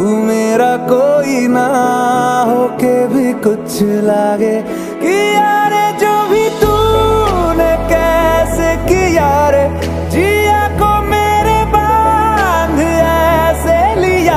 तू मेरा कोई ना हो के भी कुछ लागे। कि यारे जो भी तूने कैसे किया रे? जी